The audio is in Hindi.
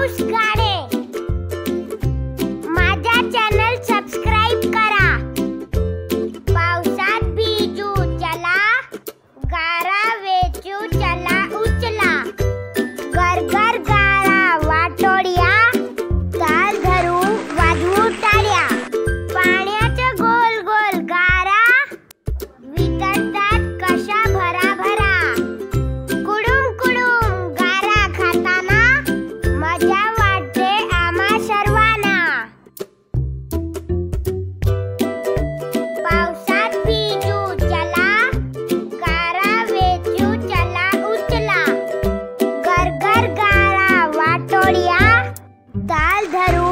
Namaskar. काल धरो।